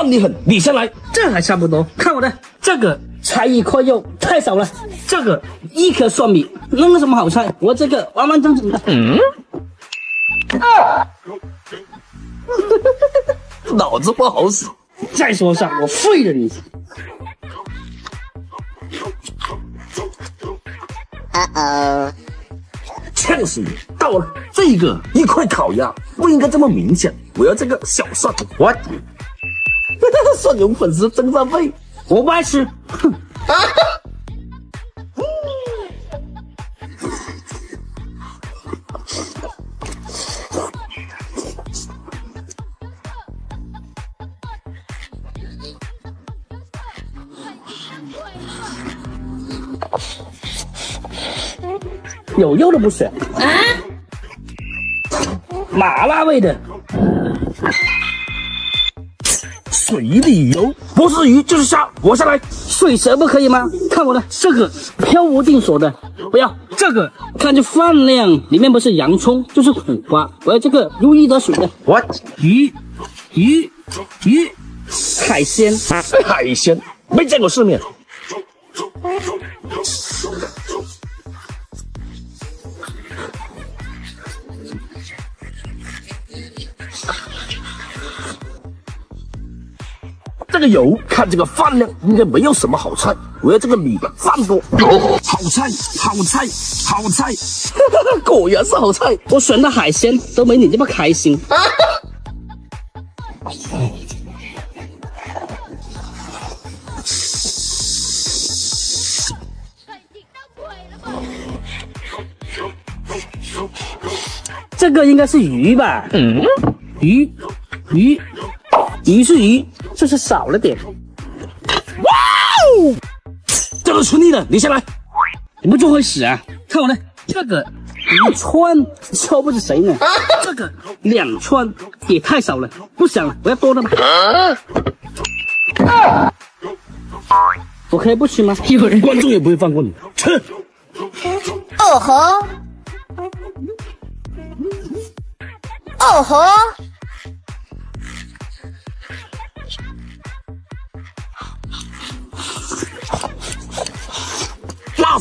赚你狠，你先来。这还差不多，看我的，这个才一块肉，太少了。这个一颗蒜米，弄个什么好菜？我这个完完整整的。嗯。啊！脑子不好使。再说上，我废了你。啊哦！呛死你！到了，这个一块烤鸭不应该这么明显，我要这个小蒜。What？蒜蓉粉丝增饭费，我 不爱吃。哼！有肉的不是？啊？麻辣味的。水里游，不是鱼就是虾，我下来。水蛇不可以吗？看我的这个飘无定所的，不要这个，看这饭量，里面不是洋葱就是苦瓜，我要这个如鱼得水的。What？鱼，鱼，鱼，海鲜，海鲜，没见过世面。这个油看这个饭量，应该没有什么好菜。我要这个米饭多，好菜，好菜，好菜，果然是好菜。我选的海鲜都没你这么开心。这个应该是鱼吧？嗯，鱼，鱼，鱼是鱼。就是少了点，哇哦！这个吃腻了，你先来。你不就会死啊？看我的，这个一串说不是谁呢？这个两串也太少了，不想了，我要多的嘛。我可以不吃吗？有人观众也不会放过你，吃。哦吼，哦吼。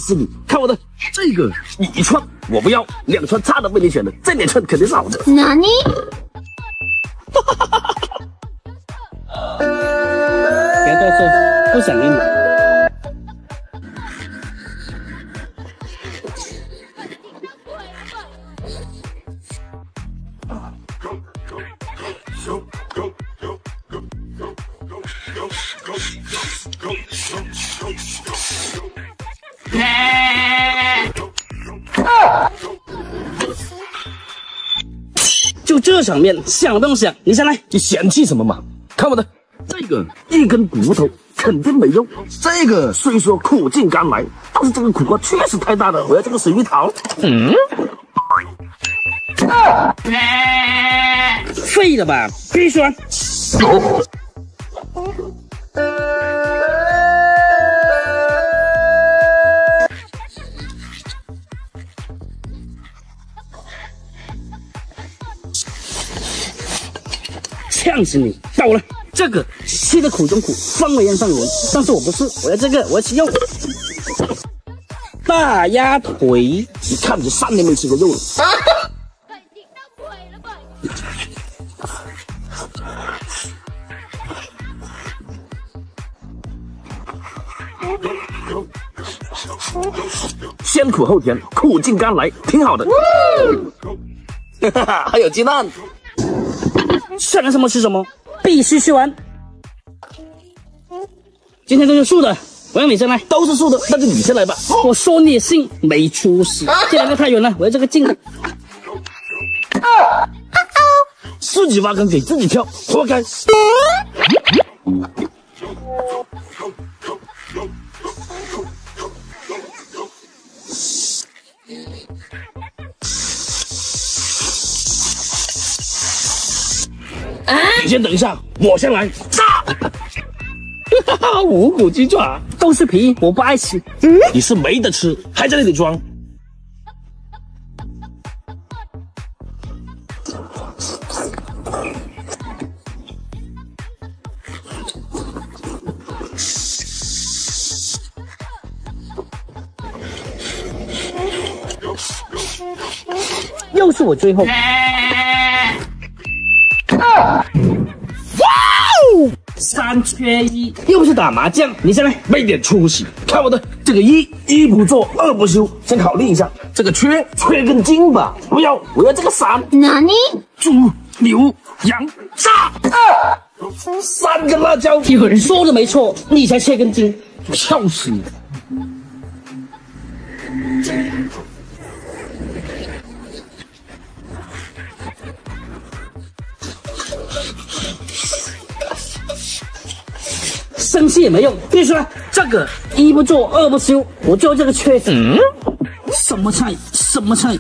辣死你！看我的这个一串，我不要两串，差的被你选的，这两串肯定是好的。哪里？别再说，不想给你。就这场面，想不用想，你先来。你嫌弃什么嘛？看我的，这个一根骨头肯定没用。这个虽说苦尽甘来，但是这个苦瓜确实太大了，我要这个水蜜桃。嗯，废了吧，必须。呛死你！到了，这个吃的苦中苦，方为人上人。但是我不是，我要这个，我要吃肉。大鸭腿，你看就三年没吃过肉了。先苦后甜，苦尽甘来，挺好的。哈哈，还有鸡蛋。想干什么吃什么，必须吃完。今天都是素的，我让你先来，都是素的，那就你先来吧。我说你信，没出息。这两个太远了，我要这个近的。自己挖坑给自己跳，活该。先等一下，我先来炸。哈哈哈！无骨鸡爪都是皮，我不爱吃。你是没得吃，还在那里装？又是我最后。三缺一，又不是打麻将，你下来没点出息！看我的这个一，一不做二不休。先考虑一下，这个缺缺根筋吧。不要，我要这个三。哪里？猪、牛、羊、炸！三个辣椒。有人说的没错，你才缺根筋，笑死你！生气也没用，必须说这个一不做二不休，我就这个缺。嗯，什么菜？什么菜？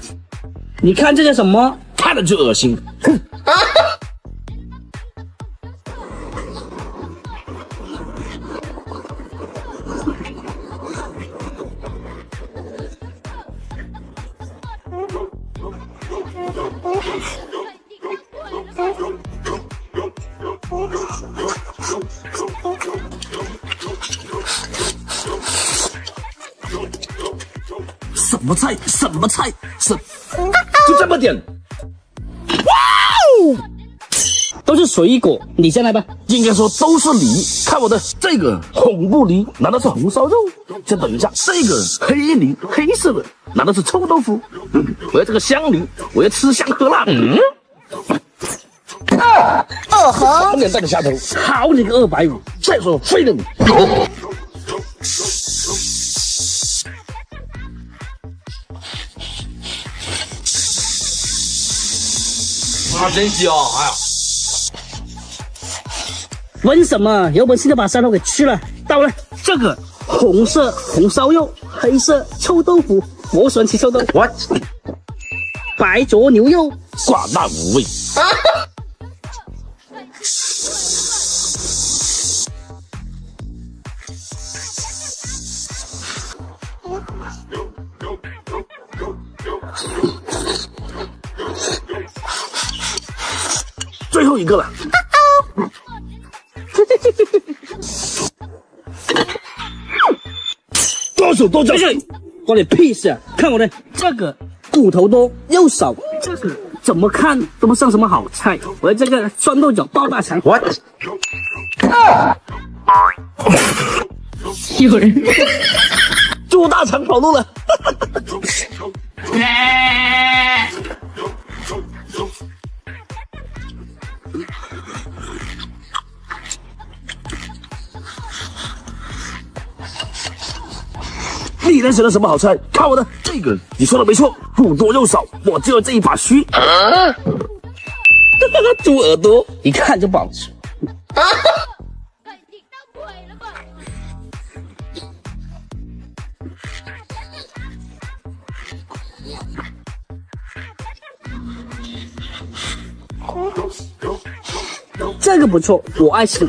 你看这叫什么？看着就恶心。哼！什么菜？什么菜？什就这么点？哇哦！都是水果，你先来吧。应该说都是梨。看我的这个红布梨，难道是红烧肉？先等一下，这个黑梨，黑色的，难道是臭豆腐？我要这个香梨，我要吃香喝辣。嗯。二二横，脸蛋的虾头，好你个二百五！再说废了你。啊，真香！哎呀，闻什么？有本事就把山头给吃了。到了，这个红色红烧肉，黑色臭豆腐，我喜欢吃臭豆腐。What？白灼牛肉，寡淡无味。最后一个了，多手多脚，关你屁事啊！看我的这个骨头多肉少，这个怎么看都不像什么好菜。我的这个酸豆角爆大肠。What？有人猪大肠跑路了。你能选择什么好菜？看我的这个，你说的没错，骨多肉少，我就要这一把须。猪耳朵，一看就不好吃。这个不错，我爱吃。